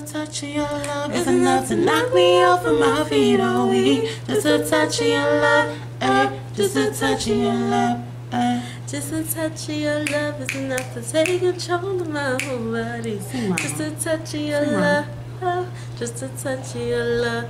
a touch of your love is enough to knock me off of my feet all week. Just a touch of your love, ay, just a touch of your love, ay. Just a touch of your love is enough to take control of my whole body. Oh, just a touch of your love, just a touch of your love.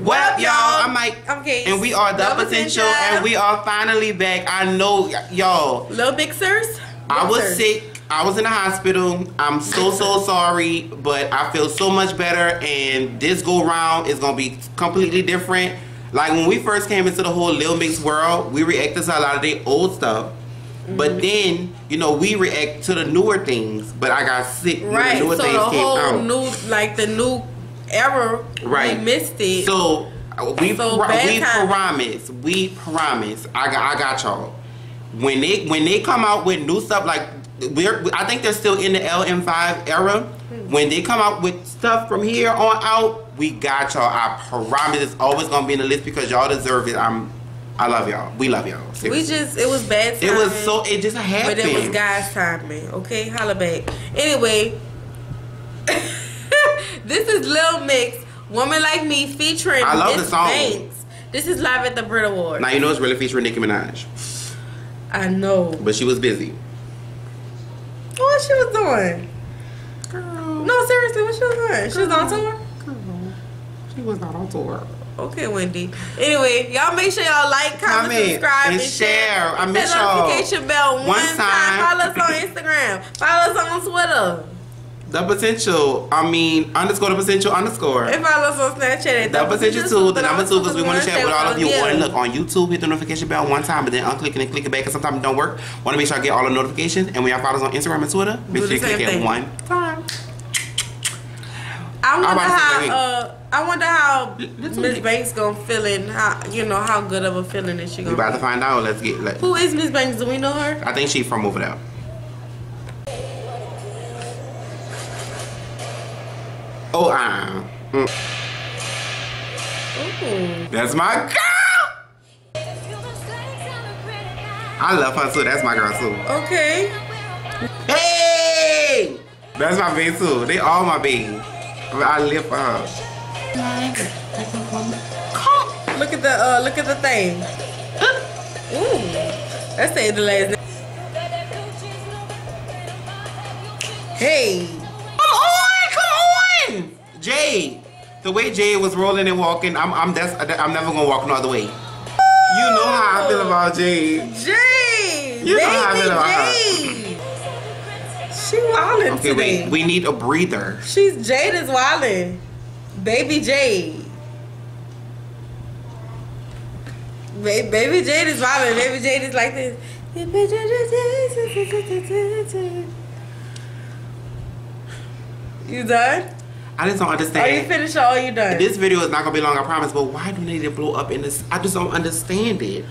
What up, y'all? I'm Mike. I'm Kate. And we are the potential, Potential. and we are finally back. I know, y'all. Little Big Sirs. I was sick. I was in the hospital. I'm so so sorry, but I feel so much better. And this go round is gonna be completely different. Like when we first came into the whole Lil Mix world, we reacted to a lot of the old stuff. Mm-hmm. But then, you know, we react to the newer things. But I got sick. when Right. The newer So things the came whole out. new, like the new era, Right. we missed it. So we So pro- we timing. promise, we promise. I got I got y'all. When they when they come out with new stuff like we're I think they're still in the LM5 era. Hmm. When they come out with stuff from here on out, we got y'all. I promise it's always gonna be in the list because y'all deserve it. I'm I love y'all. We love y'all. we just, it was bad it was so it just happened. But it was God's timing. Okay, holla back. Anyway, this is Lil Mix, Woman Like Me featuring I love the song. Banks. This is live at the Brit Awards. Now you know it's really featuring Nicki Minaj, I know. but she was busy. What she was doing? Girl, No, seriously, what she was doing? She was on tour? girl, she was not on tour. Okay, Wendy. Anyway, y'all make sure y'all like, comment, Comment, subscribe, and and, share. I miss y'all. notification bell one, One time. time. Follow us on Instagram. Follow us on Twitter. The potential. I mean, underscore the potential underscore. And follow us on Snapchat at The potential two, the number two, because we want to share with all of you. One, look on YouTube, hit the notification bell one time, but then unclick it and click it back, because sometimes it don't work. Want to make sure I get all the notifications, and when y'all follow us on Instagram and Twitter, make sure you click same it one time. I wonder about to say, how. Uh, I wonder how Miss. Banks gonna feel in how you know how good of a feeling is she We gonna. about to find out. Let's get. Let, Who is Miss Banks? Do we know her? I think she from over there. Oh, uh, mm, that's my girl. I love her too. That's my girl too. Okay. Hey! That's my babe too. They all my baby. I live for her. Look at the uh, look at the thing. Ooh. That's the last name. Hey. Come on, come on! Jade. The way Jade was rolling and walking, I'm I'm that's I'm never gonna walk no other way. You know how I feel about Jade. Jade. You know how I Baby feel about her. Jade. She wildin' Okay, today. wait. We need a breather. She's Jade is wildin'. Baby Jade. Ba- Baby Jade is wildin'. Baby Jade is like this. You done? I just don't understand. Are you understand. finished or are you done? This video is not gonna be long, I promise. But why do they need to blow up in this? I just don't understand it.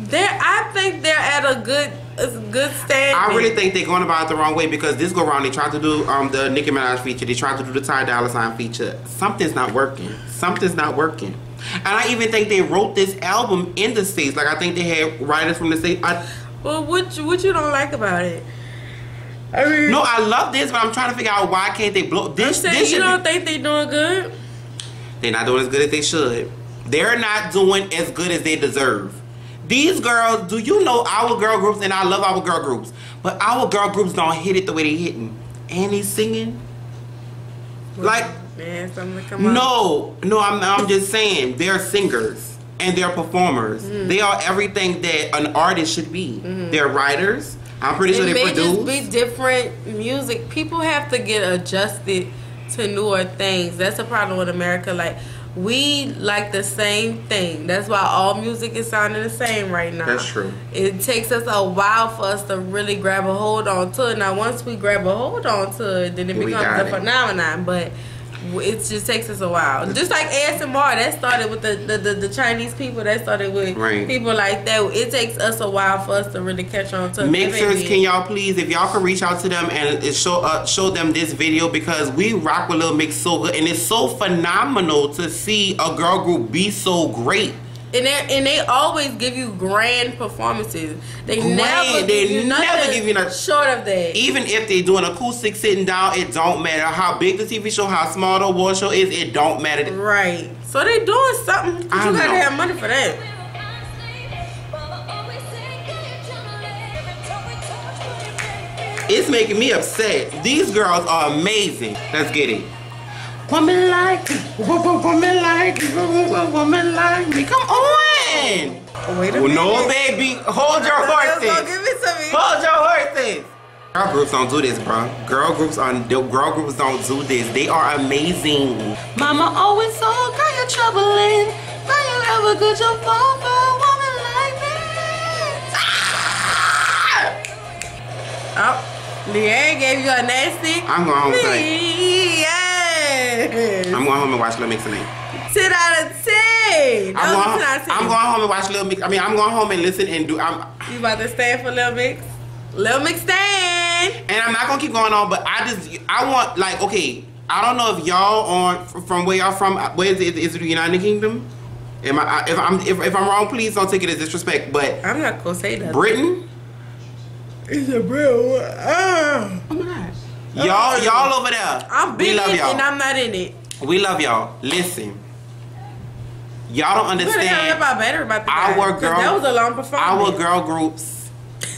They're, I think they're at a good, a good standing. I really think they're going about it the wrong way because this go around they tried to do um the Nicki Minaj feature, they tried to do the Ty Dolla Sign feature. Something's not working. Something's not working. And I even think they wrote this album in the states. Like I think they had writers from the states. I, Well, what you, what you don't like about it? I mean, no, I love this, but I'm trying to figure out why can't they blow this? saying This you don't be, think they doing good. they're not doing as good as they should. They're not doing as good as they deserve. These girls, do you know our girl groups? And I love our girl groups, but our girl groups don't hit it the way they hitting. And he's singing. Like man, something come. No, no, I'm, I'm just saying they're singers and they're performers. Mm. They are everything that an artist should be. They're writers. I'm pretty sure it they may produce. just be different music. People have to get adjusted to newer things. That's a problem with America. Like we like the same thing. That's why all music is sounding the same right now. That's true. It takes us a while for us to really grab a hold on to it. Now, once we grab a hold on to it, then it We becomes a it. phenomenon. But it just takes us a while. Just like ASMR, that started with the the, the, the Chinese people. That started with Right. people like that. It takes us a while for us to really catch on to Mixers, can y'all please, if y'all can reach out to them and show uh, show them this video because we rock with Little Mix so good and it's so phenomenal to see a girl group be so great. And they, and they always give you grand performances. They Grand. never They give you never nothing give you nothing. short of that. Even if they do an acoustic sitting down, it don't matter how big the TV show, how small the award show is, it don't matter. Right. So they doing something. You gotta know. have money for that. It's making me upset. These girls are amazing. Let's get it. Woman like, woman like, woman like me. Come on. Wait a Well, minute. no, baby. Hold your Go horses. give it to me. Hold your horses. Girl groups don't do this, bro. Girl groups on the girl groups don't do this. They are amazing. Mama always told girl you're troubling. Girl you ever good your phone for a woman like this. Ah! Oh, Leigh-Anne gave you a nasty. I'm going home tonight. Yes. I'm going home and watch Little Mix tonight. 10 out of 10. I'm going, 10 out of 10. I'm going home and watch Little Mix. I mean, I'm going home and listen and do. I'm, You about to stand for Lil Mix? Lil Mix stand. and I'm not gonna keep going on, but I just I want like okay. I don't know if y'all on from where y'all from. Where is it? Is it the United Kingdom? Am I? If I'm if, if I'm wrong, please don't take it as disrespect. But I'm not gonna say that. Britain, It's a real one. Ah. oh my god, y'all y'all over there. I'm big love in y'all. and I'm not in it. we love y'all. Listen, y'all don't You better hurry understand. about better about the Our girl- That was a long performance. Our girl groups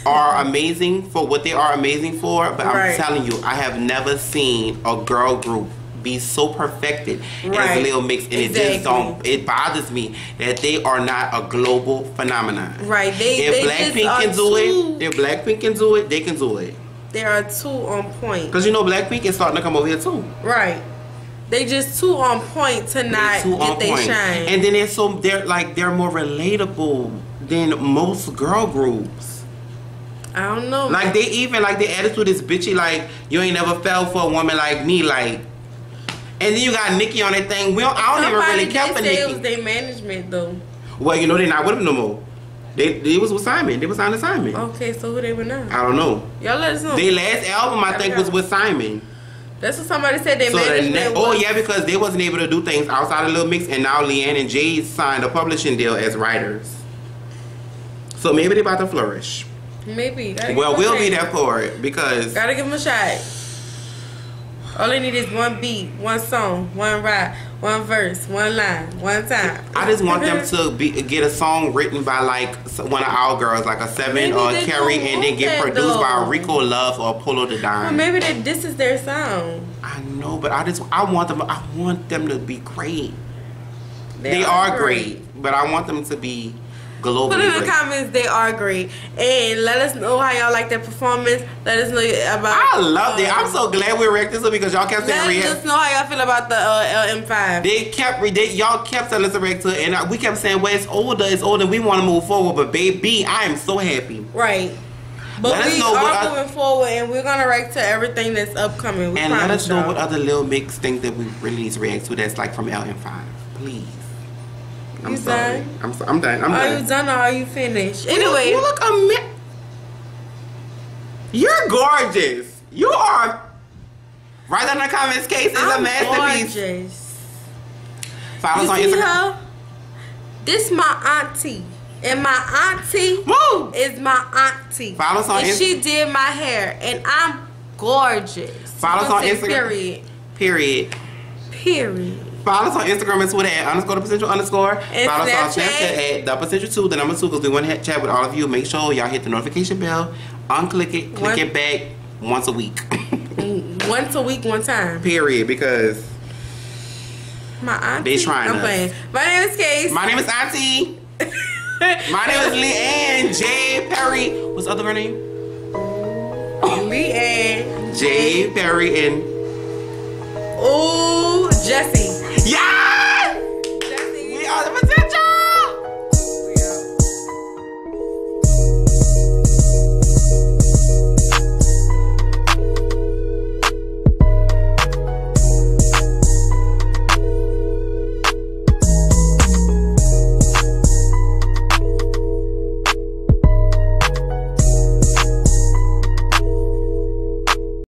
are amazing for what they are amazing for, but I'm Right. telling you, I have never seen a girl group be so perfected Right. as Lil Mix, and it just don't. It bothers me that they are not a global phenomenon. Right. They, If they Blackpink can do too, it, if Blackpink can do it, they can do it. They are too on point. Cause you know Black Week is starting to come over here too. Right. They just too on point to not too get they point. shine. And then they're so they're like they're more relatable than most girl groups. I don't know. Like they even like their attitude is bitchy. Like you ain't never fell for a woman like me. Like, and then you got Nicki on that thing. We don't, I don't even really care for say it was Nicki. their management though. Well, you know they're not with him no more. They they was with Simon. They was signed to Simon. Okay, so who they were now? I don't know. Y'all let us know. Their last album I think was with Simon. That's what somebody said. They So the management. was, oh yeah, because they wasn't able to do things outside of Little Mix, and now Leigh-Anne and Jay signed a publishing deal as writers. So maybe they about to flourish. Maybe. Well, we'll be there for it because Gotta give them a shot. All they need is one beat, one song, one rap, one verse, one line, one time. I just want them to be get a song written by like one of our girls, like a Seven or a Carrie, and then get produced by though. Rico Love or Polo the Dime. Well, maybe they, this is their sound. I know, but I just I want them. I want them to be great. They, are great. but I want them to be globally Put in the great. comments, they are great, and let us know how y'all like their performance. Let us know about. I loved it. I'm so glad we reacted to it because y'all kept saying Let us know how y'all feel about the uh, LM5. They kept they, y'all kept telling us to react to it, and we kept saying, "Well, it's older, it's older. We want to move forward." But baby, I am so happy. Right. But Let we are moving forward, and we're gonna react to everything that's upcoming. We And let us know what other little mix things that we really need to react to that's like from LM5. Please. I'm You sorry. done? I'm, so, I'm done. I'm Are done. you done or are you finished? Anyway. You look- you look ama- You're gorgeous. You are. Write down in the comments. Case is a I'm masterpiece. gorgeous. Follow us on see Instagram. her? This my auntie, and my auntie Woo! is my auntie. Follow us on and she did my hair, and I'm gorgeous. Follow us on Instagram. Period. Period. Period. Follow us on Instagram and Twitter at underscore the potential underscore. And Follow us on Snapchat. Snapchat at the potential two, the number two, because we want to chat with all of you. Make sure y'all hit the notification bell, unclick it, click One- it back once a week. Once a week, one time. Period. Because My auntie. They trying I'm us. playing. My name is Case. my name is Auntie. My name is Leigh-Anne J. Perrie. What's the other her name? Leigh-Anne. J. Perrie and Ooh, Jesy. Yeah!